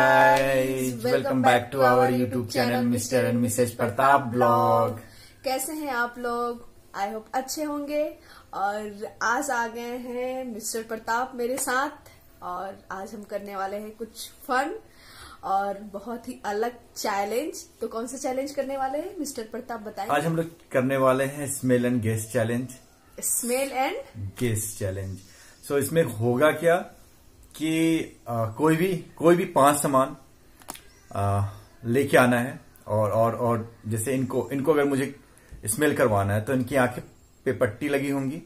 guys, welcome back to our YouTube channel Mr. and Mrs. Pratap blog कैसे हैं आप लोग? आई होप अच्छे होंगे। और आज आ गए हैं मिस्टर प्रताप मेरे साथ। और आज हम करने वाले हैं कुछ फन और बहुत ही अलग चैलेंज तो कौन सा चैलेंज करने वाले हैं? मिस्टर प्रताप बताएँ। आज हम लोग करने वाले हैं smell and guess challenge smell and guess challenge so इसमें होगा क्या? कि आ, कोई भी कोई भी पाँच सामान लेके आना है और और और जैसे इनको इनको अगर मुझे स्मेल करवाना है तो इनकी आँखें पे पट्टी लगी होंगी।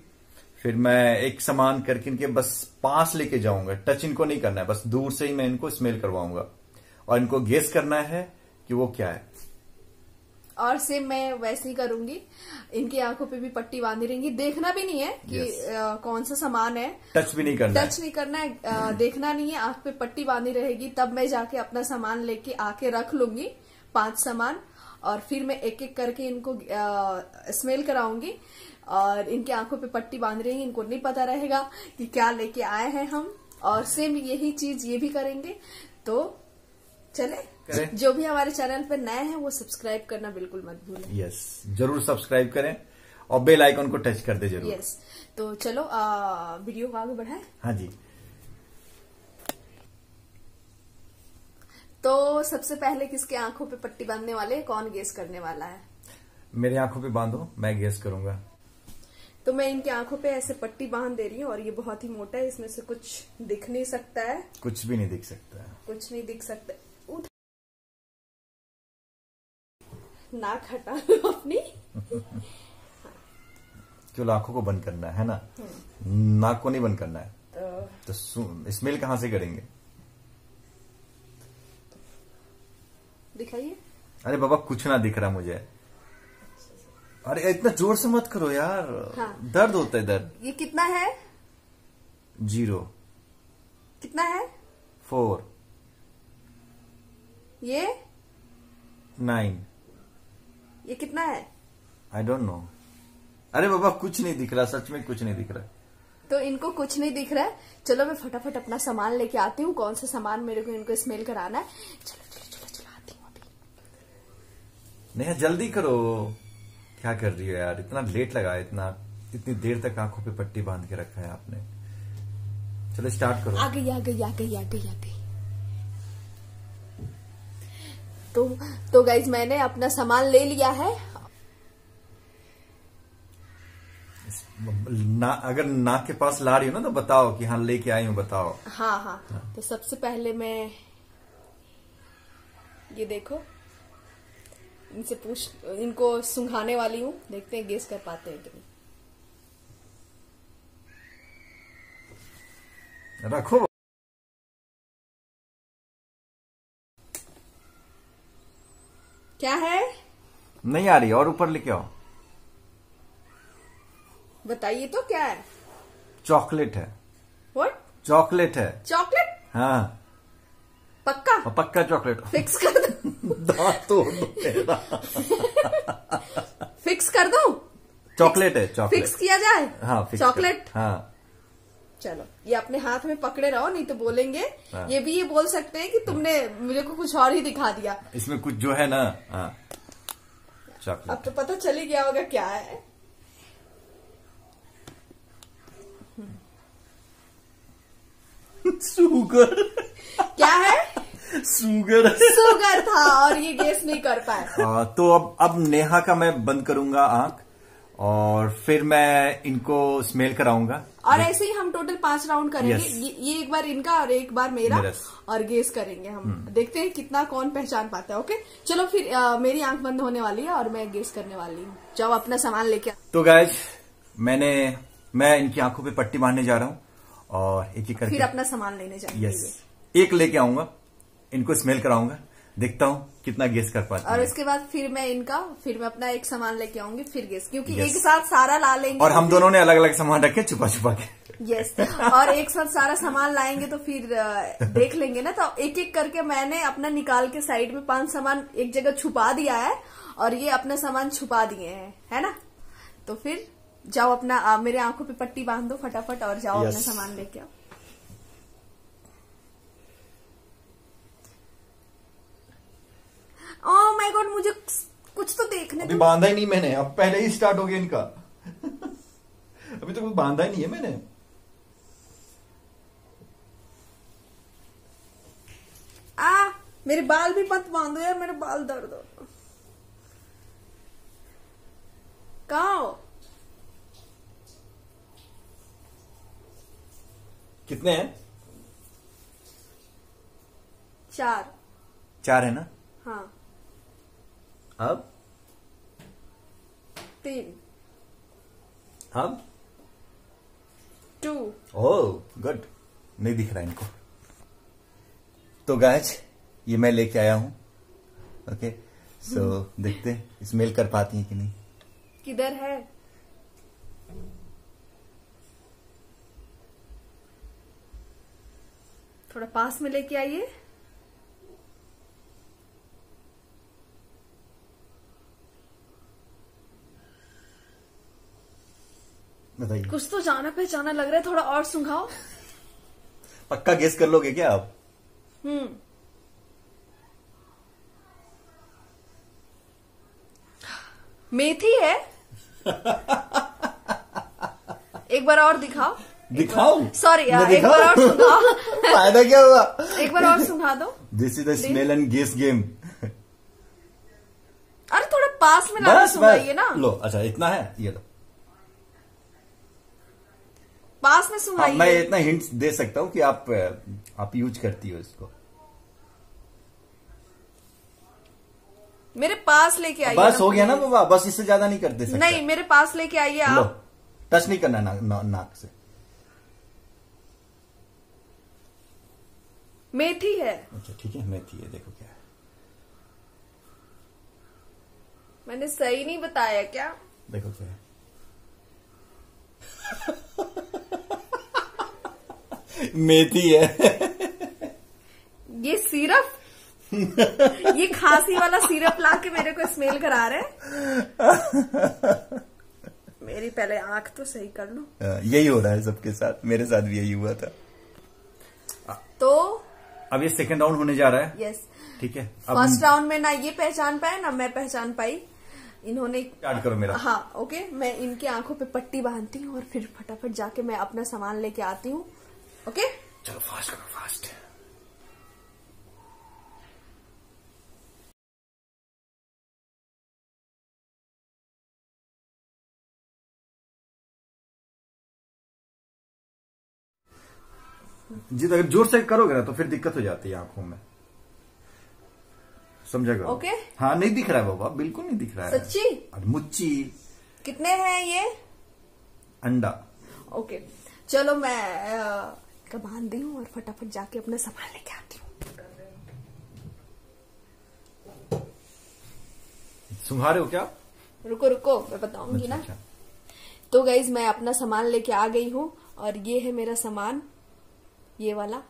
फिर मैं एक सामान करके इनके बस पास लेके जाऊँगा। टच इनको नहीं करना है बस दूर से ही मैं इनको स्मेल करवाऊँगा। और इनको गेस करना है कि वो क्या है। और सेम मैं वैसे ही करूँगी। इनकी आँखों पे भी पट्टी बांधी रहेंगी। देखना भी नहीं है कि Yes. अ, कौन सा सामान है। टच भी नहीं करना है। टच नहीं करना है। अ, देखना नहीं है। आँख पे पट्टी बांधी रहेगी तब मैं जाके अपना सामान लेके आके रख लूँगी। पाँच सामान। और फिर मैं एक एक करके इनको स्मेल कराऊँगी। और इनकी आँखों पे पट्टी बाँध रहेगी। इनको नहीं पता रहेगा कि क्या लेके आए हैं हम। और सेम यही चीज़ ये भी करेंगे। तो चले? करें। जो भी हमारे चैनल पर नए हैं वो सब्सक्राइब करना बिल्कुल मत भूलें। यस ज़रूर सब्सक्राइब करें और बेल आइकन को टच कर दे ज़रूर। यस तो चलो आ, वीडियो को आगे बढ़ाए। हाँ जी। तो सबसे पहले किसके आँखों पे पट्टी बांधने वाले कौन गेस करने वाला है? मेरे आँखों पे बांधो मैं गेस करूँगा। तो मैं इनकी आँखों पे ऐसे पट्टी बाँध दे रही हूँ और ये बहुत ही मोटा है इसमें से कुछ दिख नहीं सकता है। कुछ भी नहीं दिख सकता। है कुछ नहीं दिख सकता। नाक हटा लो अपनी। केवल आँखों को बंद करना है ना? नाक को नहीं बंद करना है। तो तो स्मेल कहाँ से करेंगे? दिखाइए। अरे बाबा कुछ ना दिख रहा मुझे। अरे इतना ज़ोर से मत करो यार। हाँ। दर्द होता है दर्द ये कितना है? ज़ीरो। कितना है? फोर। ये? नाइन। ये कितना है? आई डोंट नो अरे बाबा कुछ नहीं दिख रहा सच में कुछ नहीं दिख रहा। तो इनको कुछ नहीं दिख रहा है। चलो मैं फटाफट अपना सामान लेके आती हूँ। कौन सा सामान मेरे को इनको स्मेल कराना है? चलो चलो चलो चलो आती हूँ अभी। नेहा जल्दी करो। क्या कर रही हो यार? इतना लेट लगा इतना इतनी देर तक आँखों पे पट्टी बाँध के रखा है आपने। चलो स्टार्ट करो। आ गई आ गई आ गई आ गई आ गई। तो तो गाइज़ मैंने अपना सामान ले लिया है। ना अगर नाक के पास ला रही हो ना तो बताओ कि हाँ लेके आई हूँ बताओ। हाँ हाँ। तो सबसे पहले मैं ये देखो इनसे पूछ इनको सुंघाने वाली हूँ। देखते हैं गेस कर पाते हैं कि नहीं। रखो। क्या है? नहीं आ रही और ऊपर लेके आओ। बताइए तो क्या है? चॉकलेट है। व्हाट चॉकलेट है। चॉकलेट? हाँ। पक्का? पक्का चॉकलेट। फिक्स कर दो। दांत तोड़ दो फिक्स कर दो। चॉकलेट है चॉकलेट। फिक्स किया जाए? हाँ चॉकलेट? हाँ। चलो ये अपने हाथ में पकड़े रहो नहीं तो बोलेंगे। हाँ। ये भी ये बोल सकते हैं कि तुमने मुझे को कुछ और ही दिखा दिया। इसमें कुछ जो है ना हाँ। अब तो पता चल ही गया होगा क्या है। सुगर क्या है? सुगर सुगर था और ये गेस नहीं कर पाए। हाँ, तो अब अब नेहा का मैं बंद करूँगा आँख। और फिर मैं इनको स्मेल कराऊँगा। और ऐसे ही हम टोटल पाँच राउंड करेंगे। Yes. ये, ये एक बार इनका और एक बार मेरा मेरा। और गेस करेंगे हम। देखते हैं कितना कौन पहचान पाता है ओके चलो फिर अ, मेरी आँख बंद होने वाली है और मैं गेस करने वाली हूँ। जब अपना सामान लेके तो गैज मैंने मैं इनकी आँखों पे पट्टी बांधने जा रहा हूँ और एक एक फिर अपना सामान लेने जाएँगे यस एक लेके आऊँगा इनको स्मेल कराऊँगा। देखता हूँ कितना गेस कर पाती और उसके बाद फिर मैं इनका फिर मैं अपना एक सामान लेके आऊँगी फिर गेस क्योंकि Yes. एक साथ सारा ला लेंगे और हम दोनों ने अलग अलग सामान रखे छुपा छुपा के यस और एक साथ सारा सामान लाएँगे तो फिर देख लेंगे ना तो एक एक करके मैंने अपना निकाल के साइड में पाँच सामान एक जगह छुपा दिया है और ये अपना सामान छुपा दिए हैं है ना तो फिर जाओ अपना आ, मेरे आँखों पे पट्टी बाँध दो फटाफट और जाओ Yes. अपना सामान लेके आओ रहने अभी दो। बांधा ही नहीं मैंने। अब पहले ही स्टार्ट हो गया इनका। अभी तो कुछ बांधा ही नहीं है मैंने। आ मेरे बाल भी मत बांधो यार मेरे बाल दर्द हो कहा कितने हैं? चार। चार है ना? हाँ। अब? तीन। अब? टू। Oh good. नहीं दिख रहा इनको। तो गाज ये मैं लेके आया हूँ। ओके सो देखते हैं स्मेल कर पाती हैं कि नहीं। किधर है? थोड़ा पास में लेके आइए बताइए कुछ तो जाना पहचाना लग रहा है थोड़ा और सुंघाओ। पक्का गेस कर लोगे क्या आप? हम्म। मेथी है। एक बार और दिखाओ। दिखाओ सॉरी मैं एक बार और? सुंघाओ। फ़ायदा क्या हुआ? एक बार और सुंघा दो। This is the smell and guess game अरे थोड़ा पास में लाकर सुनाइए ना। लो अच्छा इतना है ये लो। पास में हाँ, मैं इतना हिंट दे सकता हूँ कि आप आप यूज़ करती हो इसको। मेरे पास लेके आइए बस हो गया ना। बाबा बस इससे ज़्यादा नहीं करते दे सकते। नहीं मेरे पास लेके आइए आप। टच नहीं करना ना, ना, नाक से। मेथी है। अच्छा ठीक है मेथी है देखो क्या है। मैंने सही नहीं बताया क्या? देखो क्या है। मेथी है। ये सिरप? ये खांसी वाला सिरप ला के मेरे को स्मेल करा रहे मेरी पहले आँख तो सही कर लो। हाँ, यही हो रहा है सबके साथ। मेरे साथ भी यही हुआ था। तो अब ये सेकंड राउंड होने जा रहा है। यस ठीक है फ़र्स्ट राउंड में ना ये पहचान पाए ना मैं पहचान पाई। इन्होंने स्टार्ट करो मेरा। हाँ ओके मैं इनकी आँखों पे पट्टी बांधती हूँ और फिर फटाफट जाके मैं अपना सामान लेके आती हूँ। ओके चलो फास्ट करो फास्ट जी तो अगर ज़ोर से करोगे ना तो फिर दिक्कत हो जाती है आँखों में। समझा करो? ओके। हाँ नहीं दिख रहा है बाबा बिल्कुल नहीं दिख रहा है। सच्ची? और मुच्ची। कितने हैं ये? अंडा। Okay okay. चलो मैं अ, का बाँध दी हूँ और फटाफट जाके अपना सामान लेके आती हूँ। सुंघा रहे हो क्या रुको रुको मैं बताऊँगी ना। अच्छा, तो गाइज़ मैं अपना सामान लेके आ गई हूँ और ये है मेरा सामान ये वाला।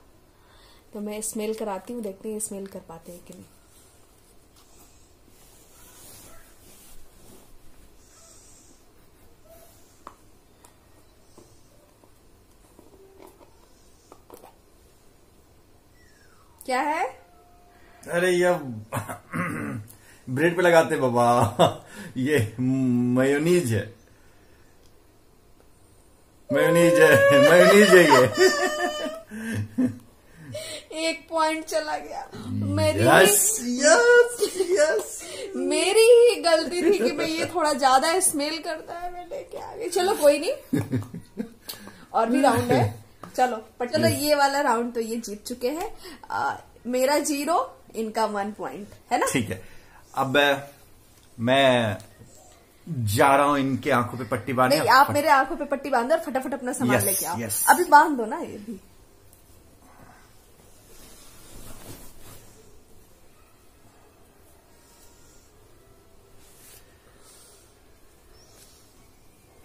तो मैं स्मेल कराती हूँ देखते हैं स्मेल कर पाते हैं कि नहीं। क्या है? अरे ये ब्रेड पे लगाते बाबा। ये मयोनीज है। मयोनीज है। मयोनीज है ये। एक पॉइंट चला गया। मेरी यस यस यस मेरी ही गलती थी कि भाई ये थोड़ा ज़्यादा स्मेल करता है मैं लेके आ गई चलो कोई नहीं। और भी राउंड है। चलो पर चलो ये वाला राउंड तो ये जीत चुके हैं। मेरा ज़ीरो इनका वन पॉइंट है ना? ठीक है। अब मैं जा रहा हूँ इनके आँखों पे पट्टी बांधने। नहीं आप मेरे आँखों पे पट्टी बांधो और फटाफट अपना सामान लेके आओ। अभी बाँध दो ना ये भी।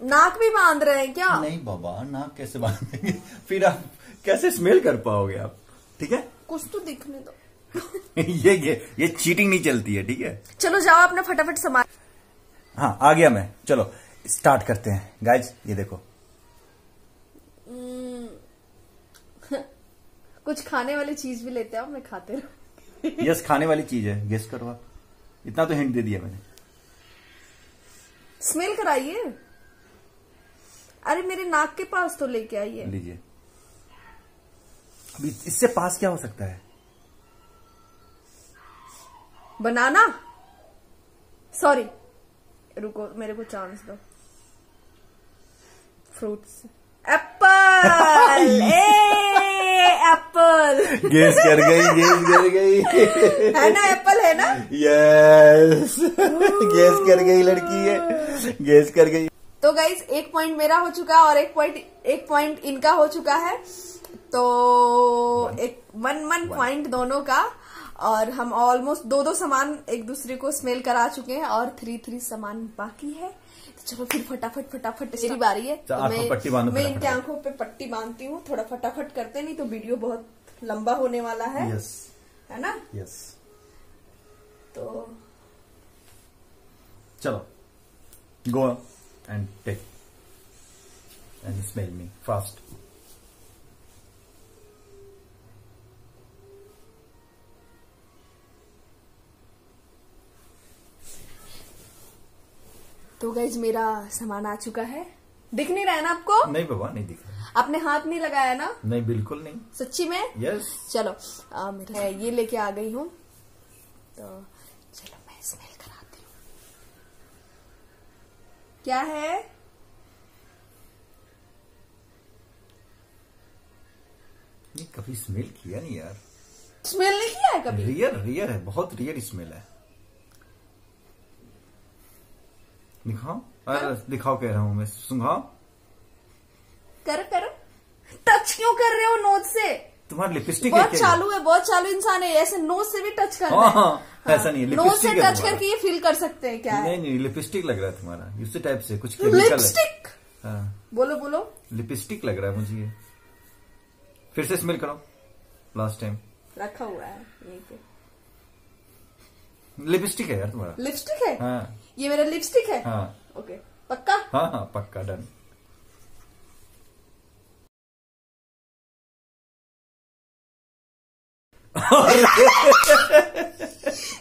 नाक भी बाँध रहे हैं क्या? नहीं बाबा नाक कैसे बांधेंगे? फिर आप कैसे स्मेल कर पाओगे आप? ठीक है? कुछ तो दिखने दो। ये ये ये चीटिंग नहीं चलती है ठीक है? चलो जाओ आपने फटाफट सामान हाँ आ गया मैं। चलो स्टार्ट करते हैं। गाइज़ ये देखो। कुछ खाने वाली चीज़ भी लेते आओ मैं खाते रहूँ। यस खाने वाली चीज़ है। गेस करो आप। इतना तो हिंट दे दिया मैंने। स्मेल कराइए। अरे मेरे नाक के पास तो लेके आइए। लीजिए। अभी इससे पास क्या हो सकता है? बनाना? सॉरी रुको मेरे को चांस दो। फ्रूट्स एप्पल एप्पल गेस कर गई गेस कर गई। है ना एप्पल है ना? यस गेस कर गई लड़की है। गेस कर गई। तो गाइज़ एक पॉइंट मेरा हो चुका है और एक पॉइंट एक पॉइंट इनका हो चुका है। तो one. एक वन वन पॉइंट दोनों का और हम ऑलमोस्ट दो दो सामान एक दूसरे को स्मेल करा चुके हैं और थ्री थ्री सामान बाकी है। तो चलो फिर फटाफट फटाफट मेरी बारी है। तो मैं पट्टी मैं। इनके आँखों पे पट्टी बांधती हूँ थोड़ा फटाफट करते नहीं तो वीडियो बहुत लंबा होने वाला है। यस है ना? यस तो चलो। Go and take and smell me fast तो गाइज़ मेरा सामान आ चुका है। दिख नहीं रहा है ना आपको? नहीं बाबा नहीं दिख रहा आपने हाथ नहीं लगाया ना? नहीं बिल्कुल नहीं। सच्ची में? Yes yes. चलो आ, मेरा ये लेके आ गई हूँ। तो चलो मैं स्मेल कराती हूँ क्या है? ये कभी स्मेल किया नहीं यार। स्मेल नहीं किया है कभी? रियर रियर है बहुत रियर स्मेल है। दिखाओ। अरे दिखाओ कह रहा हूँ मैं सुंघाओ करो करो। टच क्यों कर रहे हो नोज़ से? तुम्हारा लिपस्टिक है बहुत क्या? चालू है बहुत चालू इंसान है ऐसे नोज़ से भी टच करना हाँ, हाँ, ऐसा नहीं नोज़ से टच करके ये फील कर सकते हैं क्या? नहीं नहीं लिपस्टिक लग रहा है तुम्हारा इसी टाइप से कुछ लिपस्टिक हाँ। बोलो बोलो। लिपस्टिक लग रहा है मुझे ये। फिर से स्मेल करो लास्ट टाइम रखा हुआ है लिपस्टिक है यार तुम्हारा। लिपस्टिक है? हाँ। ये मेरा लिपस्टिक है? हाँ। ओके पक्का? हाँ हाँ पक्का डन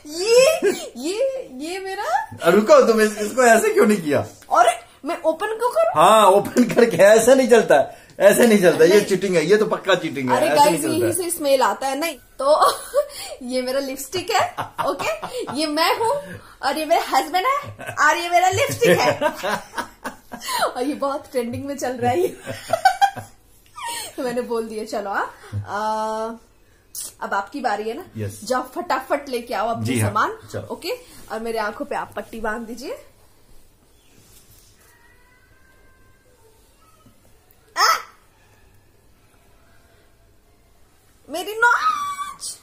ये ये ये मेरा? रुको तुम इस, इसको ऐसे क्यों नहीं किया? और मैं ओपन क्यों करूँ? हाँ ओपन करके ऐसा नहीं चलता ऐसे नहीं चलता ये चीटिंग है ये तो पक्का चीटिंग है अरे ऐसे नहीं गाइस यही चलता। से स्मेल आता है नहीं तो ये मेरा लिपस्टिक है ओके ये मैं हूँ और ये मेरा हस्बैंड है और ये मेरा लिपस्टिक है। और ये बहुत ट्रेंडिंग में चल रहा है ये। तो मैंने बोल दिया चलो हाँ। आ, अब आपकी बारी है ना? Yes. जाओ फटाफट लेके आओ अपने हाँ, सामान ओके? और मेरे आँखों पे आप पट्टी बाँध दीजिए। मेरी नाच!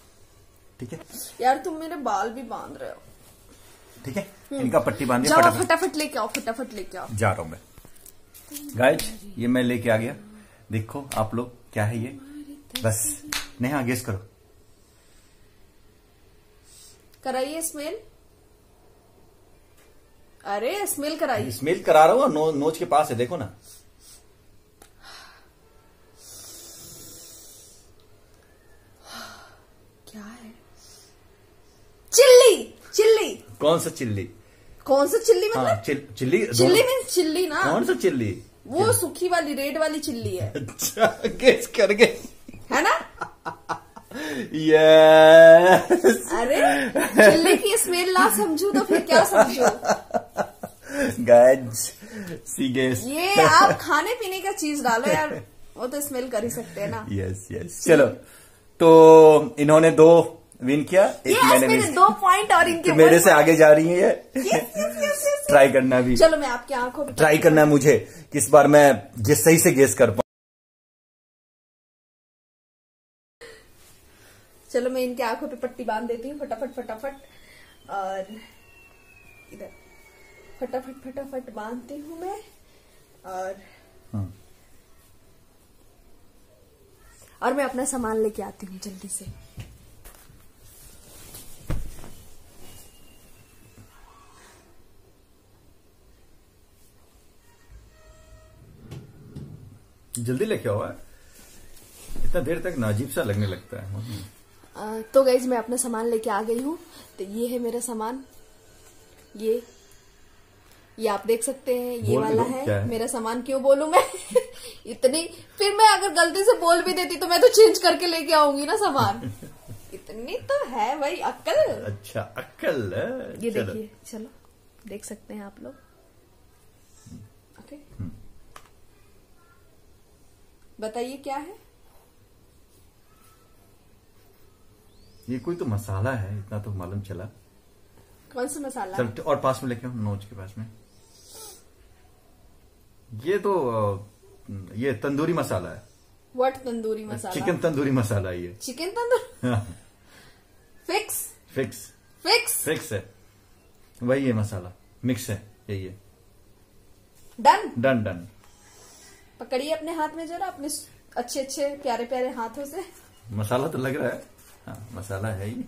ठीक है। यार तुम मेरे बाल भी बाँध रहे हो। ठीक है? इनका पट्टी बाँध जाओ फटाफट। फटाफट लेके आओ फटाफट लेके आओ। जा रहा हूँ मैं। गाइज़ ये मैं लेके आ गया। देखो आप लोग क्या है ये? बस। नेहा गेस करो। कराइए स्मेल अरे स्मेल कराइए। स्मेल करा रहा हूँ नो, नोच के पास है देखो ना। क्या है? Chilli chilli. कौन सा चिल्ली? कौन सा चिल्ली हाँ मतलब? Chill, chilli chilli means chilli ना। कौन सा चिल्ली? वो सूखी वाली रेड वाली चिल्ली है। अच्छा गेस कर गए। है ना? यस अरे चिल्ली की स्मेल ना समझू तो फिर क्या समझू? गाइज़ सी गेस ये आप खाने पीने का चीज़ डालो यार वो तो स्मेल कर ही सकते हैं ना। यस यस चलो तो इन्होंने दो विन किया एक ये मैंने मिस दो पॉइंट और इनके तो मेरे से आगे जा रही है ये। Yes, yes, yes, yes, yes. Try करना भी। चलो मैं आपकी आँखों में ट्राई करना है। मुझे किस बार मैं सही से गेस कर पाऊँ। चलो मैं इनके आँखों पे पट्टी बाँध देती हूँ फटाफट फटाफट। और इधर फटाफट फटाफट बांधती हूँ मैं। और हम्म। और मैं अपना सामान लेके आती हूँ जल्दी से। जल्दी लेके आओ इतना देर तक नाजीब सा लगने लगता है तो गाइज़ मैं अपना सामान लेके आ गई हूँ। तो ये है मेरा सामान। ये ये आप देख सकते हैं ये वाला है, है? मेरा सामान क्यों बोलूँ मैं? इतनी फिर मैं अगर गलती से बोल भी देती तो मैं तो चेंज करके लेके आऊँगी ना सामान। इतनी तो है भाई अक्ल अच्छा अक्कल है। ये देखिए चलो देख सकते हैं आप लोग। ओके बताइए क्या है? ये कोई तो मसाला है इतना तो मालूम चला। कौन सा मसाला? चल और पास में लेके नोच के पास में। ये तो ये तंदूरी मसाला है। व्हाट तंदूरी मसाला? चिकन तंदूरी मसाला ये। Chicken tandoor? Fix fix fix fix है। वही है मसाला। मिक्स है यही है। डन डन डन पकड़िए अपने हाथ में जरा अपने अच्छे अच्छे प्यारे प्यारे हाथों से। मसाला तो लग रहा है। हाँ मसाला है ही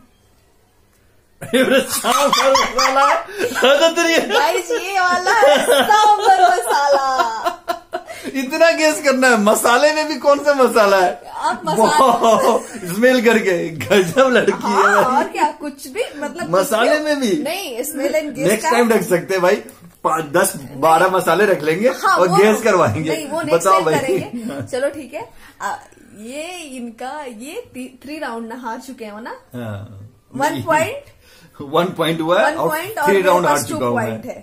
मसाला। हाँ, तो ये गाइस ये वाला सांबर मसाला। इतना गेस करना है मसाले में भी कौन सा मसाला है? आप मसाला स्मेल करके गजब लड़की हाँ, है और क्या कुछ भी मतलब मसाले में भी? नहीं smell and guess next time रख सकते हैं भाई। पाँच दस बारह मसाले रख लेंगे हाँ, और गेस करवाएँगे। नहीं वो बताओ भाई। चलो ठीक है। ये इनका ये थ्री राउंड ना हार चुके हो ना? वन पॉइंट वन पॉइंट हुआ है और थ्री राउंड हार चुका हूँ मैं।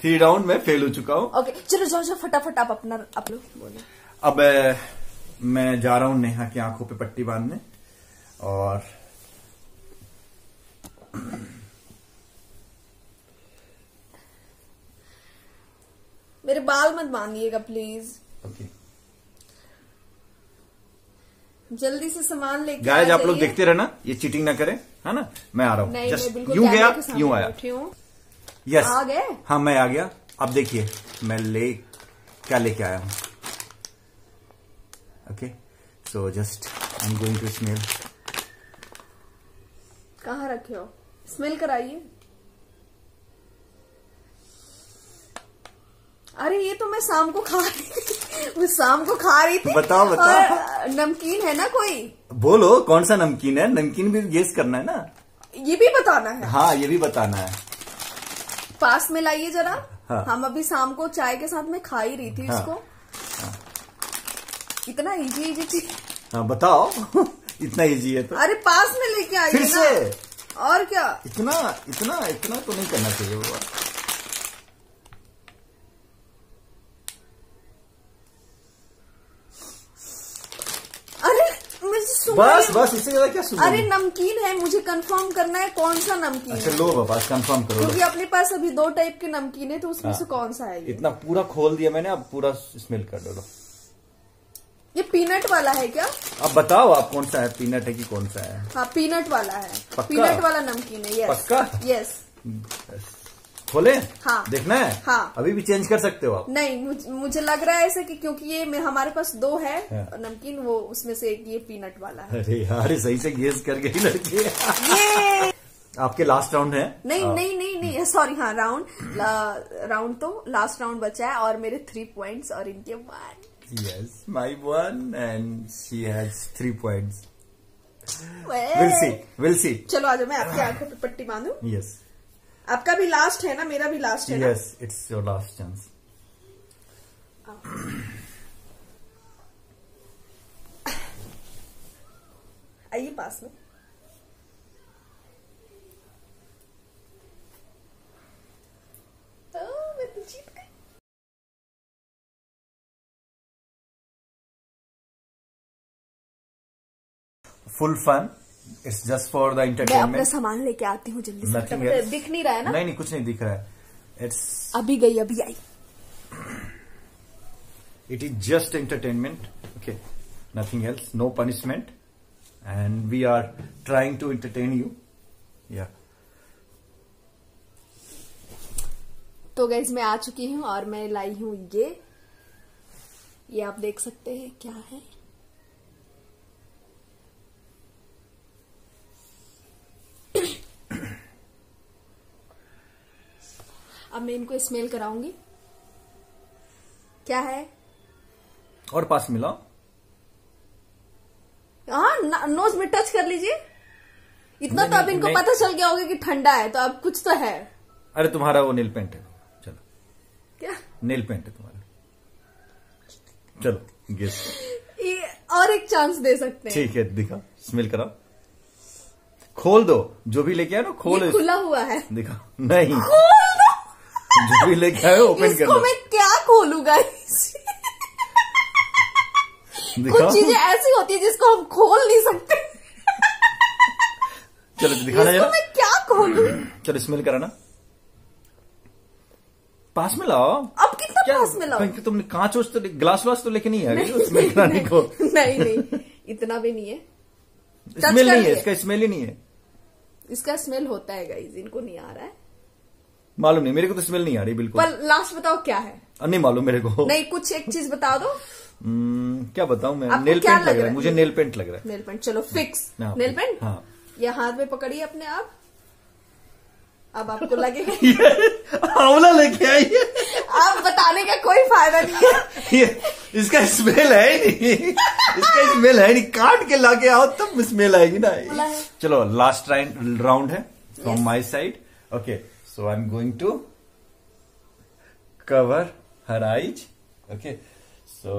थ्री राउंड में फेल हो चुका हूँ। ओके चलो जाओ जाओ फटाफट आप अपना आप लोग बोलो। अब मैं जा रहा हूँ नेहा की आँखों पे पट्टी बांधने और मेरे बाल मत बांधिएगा प्लीज़ ओके जल्दी से सामान लेके गाइस आ आप लोग। देखते रहना ये चीटिंग ना करें है ना? मैं आ रहा हूँ। जस्ट यूँ गया यूँ आया। यस आ गए? हाँ मैं आ गया। अब देखिए मैं ले क्या लेके आया हूँ? Okay so just I am going to smell कहाँ रखे हो? स्मेल कराइए। अरे ये तो मैं शाम को खा रही थी। मैं शाम को खा रही थी। बताओ, बताओ। नमकीन है ना कोई? बोलो कौन सा नमकीन है? नमकीन भी गेस करना है ना? ये भी बताना है। हाँ ये भी बताना है। पास में लाइए जरा। हाँ। हम अभी शाम को चाय के साथ में खा ही रही थी हाँ। इसको। हाँ। इतना इजी इजी चीज़ हाँ बताओ। इतना इजी है तो। अरे पास में लेके आइए फिर से। और क्या? इतना इतना इतना तो नहीं करना चाहिए बाबा अरे मुझे सुन बस बस इससे ज़्यादा क्या अरे नमकीन है मुझे कंफर्म करना है कौन सा नमकीन अच्छा लो बाबा कंफर्म करो क्योंकि अपने पास अभी दो टाइप के नमकीन है तो उसमें हाँ। से कौन सा है इतना पूरा खोल दिया मैंने अब पूरा स्मेल कर दो लो। ये पीनट वाला है क्या? अब बताओ आप कौन सा है पीनट है कि कौन सा है? हाँ पीनट वाला है। पीनट वाला नमकीन है यस पक्का? यस। खोले? हाँ। देखना है? हाँ। अभी भी चेंज कर सकते हो आप। नहीं मुझ, मुझे लग रहा है ऐसे कि क्योंकि ये में हमारे पास दो है हाँ। नमकीन वो उसमें से एक ये पीनट वाला है। अरे यार सही से गेस कर गई लड़की। ये आपके लास्ट राउंड है? नहीं हाँ। नहीं नहीं नहीं सॉरी हाँ राउंड राउंड तो लास्ट राउंड बचा है और मेरे थ्री पॉइंट्स और इनके one yes my one and she has three points will see will see चलो आज मैं आपकी आँखों पे पट्टी बांधू। यस आपका भी लास्ट है ना? मेरा भी लास्ट है yes it's your last chance आइए पास में। ओ, मैं इट्स जस्ट फॉर द मैं अपना सामान लेके आती हूँ जल्दी से else. दिख नहीं रहा है ना? नहीं नहीं कुछ नहीं दिख रहा है। इट्स अभी गई अभी आई। It is just entertainment okay? Nothing else no punishment. And we are trying to entertain you. Yeah. तो गैस मैं आ चुकी हूँ और मैं लाई हूँ ये। ये आप देख सकते हैं क्या है। अब मैं इनको स्मेल कराऊँगी। क्या है? और पास मिलाओ हाँ नोज़ में टच कर लीजिए। इतना तो अब इनको। पता चल गया होगा कि ठंडा है तो अब कुछ तो है। अरे तुम्हारा वो नील पेंट है। चलो। क्या? नील पेंट है तुम्हारा। चलो गेस ये और एक चांस दे सकते हैं। ठीक है दिखा। स्मेल कराओ। खोल दो। जो भी लेके आए ना खोल। खुला हुआ है। दिखा। नहीं। जो भी लेके आए ओपन कर इसको दो मैं क्या खोलूँगा कुछ चीज़ें ऐसी होती है जिसको हम खोल नहीं सकते। चलो दिखाना जरा। मैं क्या खोलू? चलो स्मेल करा ना पास में लाओ। अब कितना पास में क्योंकि तुमने कांच वोच तो ग्लास व्लास तो लेके नहीं आ गई स्मेल कराने को। नहीं नहीं इतना भी नहीं है। स्मेल नहीं है इसका स्मेल ही नहीं है। इसका स्मेल होता है गाइज़ इनको नहीं आ रहा है। मालूम नहीं मेरे को तो स्मेल नहीं आ रही बिल्कुल। पर लास्ट बताओ क्या है? नहीं मालूम मेरे को। नहीं कुछ एक चीज़ बता दो। हम्म, क्या बताऊँ मैं? नेल पेंट लग लग रहा है? मुझे नेल पेंट लग रहा है। नेल पेंट चलो फिक्स नेल पेंट हाँ। ये हाथ में पकड़िए अपने आप? अब आपको लगेगा आंवला लेके आई है। अब बताने का कोई फ़ायदा नहीं है। ये इसका स्मेल है ही नहीं। इसका स्मेल है नहीं। काट के लाके आओ तब स्मेल आएगी ना। चलो लास्ट राउंड है from. My side okay I am going to cover her eyes okay so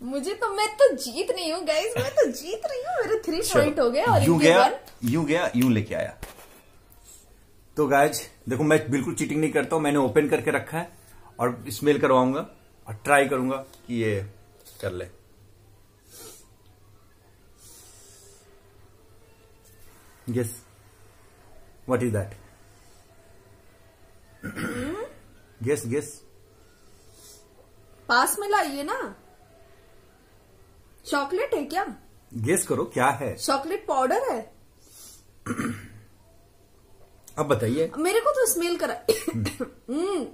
मुझे तो मैं तो जीत नहीं हूँ गाइज़ मैं तो जीत रही हूँ। मेरे थ्री पॉइंट हो गए और यूँ गया यूँ गया यूँ लेके आया। तो गाइज़ देखो मैं बिल्कुल चीटिंग नहीं करता हूँ मैंने ओपन करके रखा है और स्मेल करवाऊँगा और ट्राई करूँगा कि ये कर ले। Guess what is that guess guess पास में लाइए ना। चॉकलेट है क्या? गेस करो क्या है? चॉकलेट पाउडर है। अब बताइए। मेरे को तो स्मेल करा हम्म।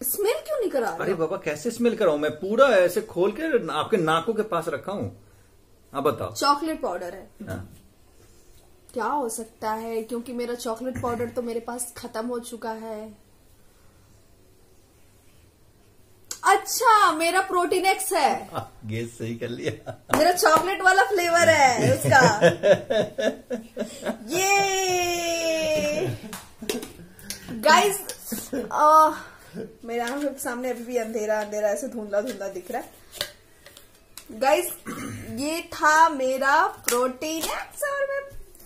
स्मेल क्यों नहीं करा अरे बाबा कैसे स्मेल कराऊ? मैं पूरा ऐसे खोल के आपके नाकों के पास रखा हूँ। अब बताओ। चॉकलेट पाउडर है। हाँ। क्या हो सकता है? क्योंकि मेरा चॉकलेट पाउडर तो मेरे पास खत्म हो चुका है। अच्छा मेरा प्रोटीन एक्स है। गेस सही कर लिया। मेरा चॉकलेट वाला फ्लेवर है उसका। ये। गाइस मेरे सामने अभी भी अंधेरा अंधेरा ऐसे धुंधला धुंधला दिख रहा है। गाइस ये था मेरा प्रोटीन एक्स और मैं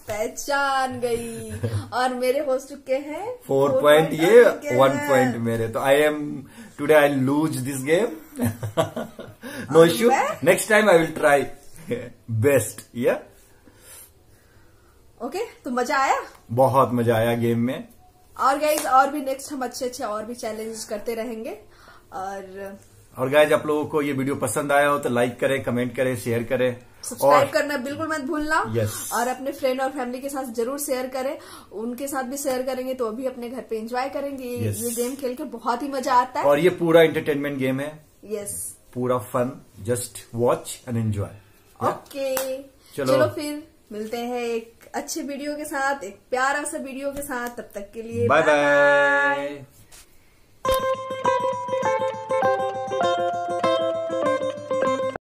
पहचान गई। और मेरे हो चुके हैं। फोर पॉइंट ये वन पॉइंट मेरे। तो I am today I lose this game no issue next time I will try best yeah okay तो मज़ा आया? बहुत मज़ा आया गेम में। और गाइज़ और भी नेक्स्ट हम अच्छे अच्छे और भी चैलेंजेस करते रहेंगे। और और गाइज़ आप लोगों को ये वीडियो पसंद आया हो तो लाइक करें कमेंट करें शेयर करें। सब्सक्राइब करना बिल्कुल मत भूलना। Yes. और अपने फ्रेंड और फैमिली के साथ ज़रूर शेयर करें। उनके साथ भी शेयर करेंगे तो अभी अपने घर पे एंजॉय करेंगे। yes. ये गेम खेल के बहुत ही मज़ा आता है। और ये पूरा एंटरटेनमेंट गेम है। Yes yes. पूरा fun just watch and enjoy okay चलो। चलो फिर मिलते हैं एक अच्छे वीडियो के साथ एक प्यारा सा वीडियो के साथ। तब तक के लिए बाय बाय Música